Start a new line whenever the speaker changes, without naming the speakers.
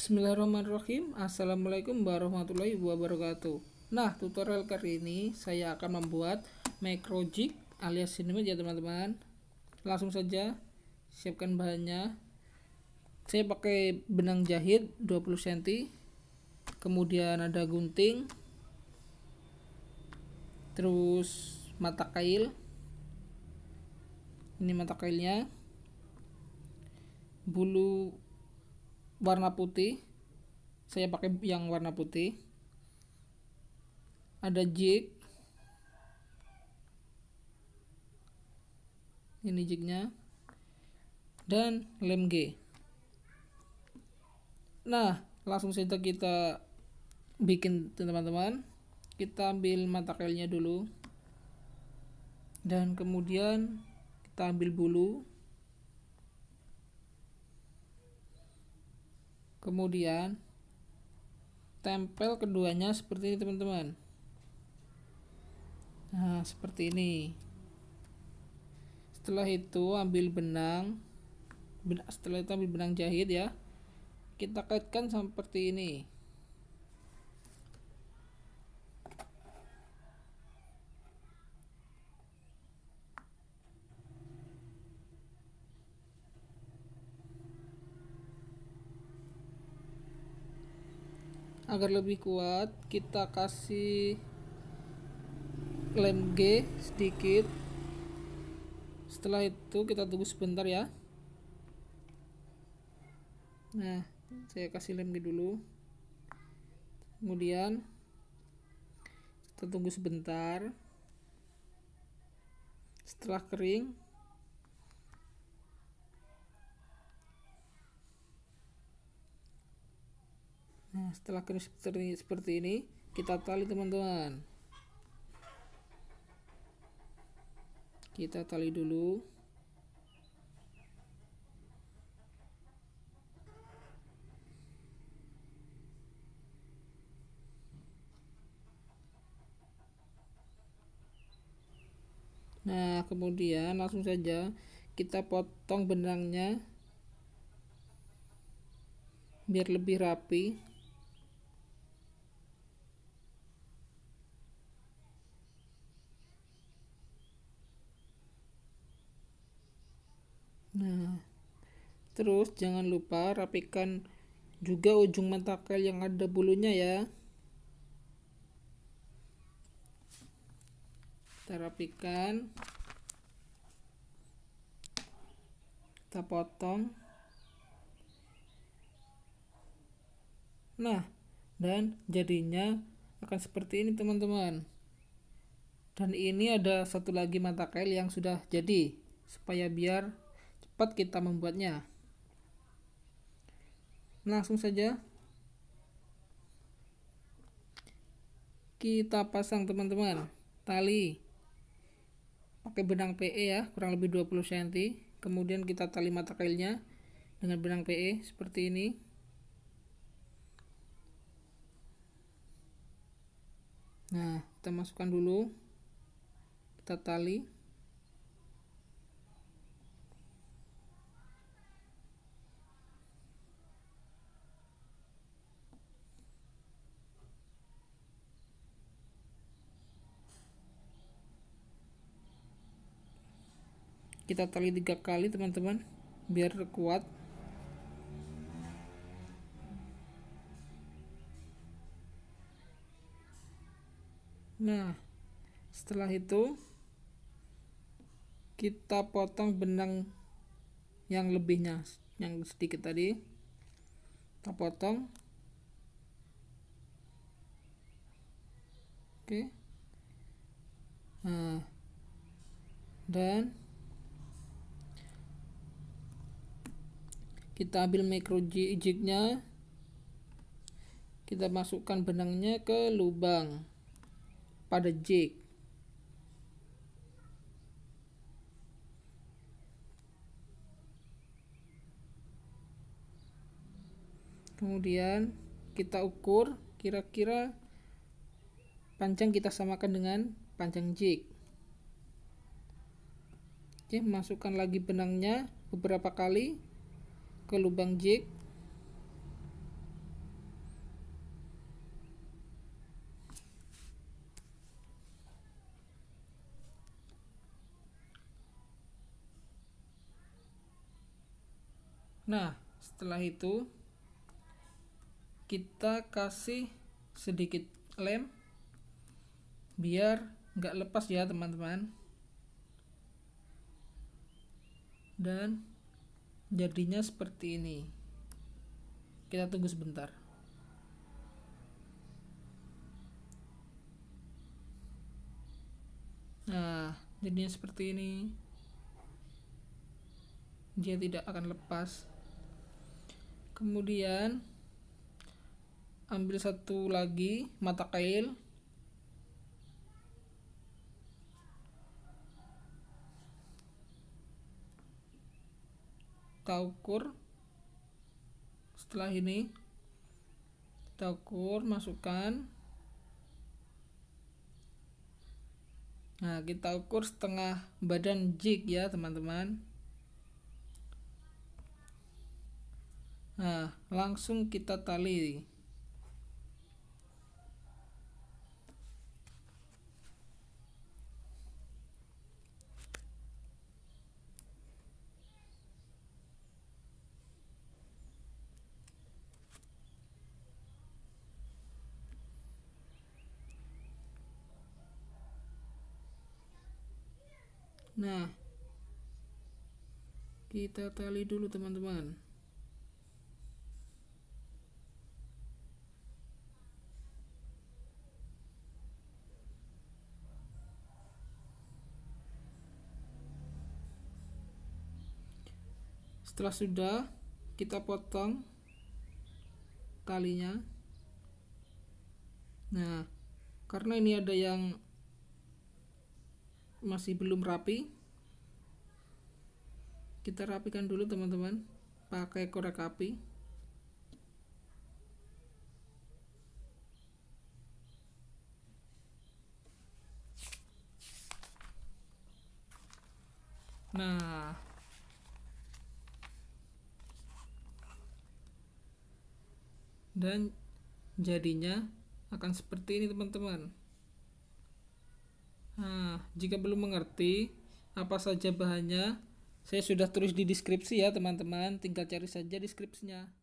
Bismillahirrahmanirrahim. Assalamualaikum warahmatullahi wabarakatuh. Nah tutorial kali ini saya akan membuat micro jig alias cinemate ya teman-teman. Langsung saja siapkan bahannya. Saya pakai benang jahit 20 cm Kemudian ada gunting Terus mata kail. Ini mata kailnya. Bulu warna putih. Saya pakai yang warna putih. Ada jig. Ini jignya. Dan lem G. Nah langsung saja kita bikin teman-teman. Kita ambil mata kailnya dulu. Dan kemudian kita ambil bulu kemudian tempel keduanya seperti ini teman-teman. Nah seperti ini. Setelah itu ambil benang. Setelah itu ambil benang jahit ya. Kita kaitkan seperti ini agar lebih kuat kita kasih lem G sedikit. Setelah itu kita tunggu sebentar ya. Nah saya kasih lem G dulu. Kemudian kita tunggu sebentar. Setelah kering Setelah kering seperti, seperti ini, kita tali teman-teman. Kita tali dulu. Nah, kemudian langsung saja kita potong benangnya biar lebih rapi. Nah, terus jangan lupa rapikan juga ujung mentakel yang ada bulunya ya. Kita rapikan. Kita potong. Nah, dan jadinya akan seperti ini teman-teman. Dan ini ada satu lagi mata kail yang sudah jadi supaya biar cepat kita membuatnya langsung saja. Kita pasang teman-teman. Tali. Pakai benang PE ya kurang lebih 20 cm kemudian kita tali mata kailnya dengan benang PE seperti ini. Nah kita masukkan dulu. Kita tali kita tali tiga kali teman-teman biar kuat. Nah setelah itu kita potong benang yang lebihnya yang sedikit tadi. Kita potong. Oke. Nah dan kita ambil micro jignya. Kita masukkan benangnya ke lubang pada jig. Kemudian kita ukur kira-kira panjang kita samakan dengan panjang jig. Oke masukkan lagi benangnya beberapa kali ke lubang jig Nah, setelah itu kita kasih sedikit lem biar nggak lepas ya teman-teman. Dan jadinya seperti ini. Kita tunggu sebentar. Nah jadinya seperti ini. Dia tidak akan lepas. Kemudian ambil satu lagi mata kail taukur. Setelah ini taukur masukkan. Nah kita ukur setengah badan jig ya teman-teman. Nah langsung kita tali Nah, kita tali dulu teman-teman. Setelah sudah, kita potong talinya. Nah, karena ini ada yang masih belum rapi. Kita rapikan dulu teman-teman. Pakai korek api. Nah. Dan jadinya akan seperti ini teman-teman Nah, jika belum mengerti apa saja bahannya, saya sudah tulis di deskripsi ya teman-teman, tinggal cari saja deskripsinya.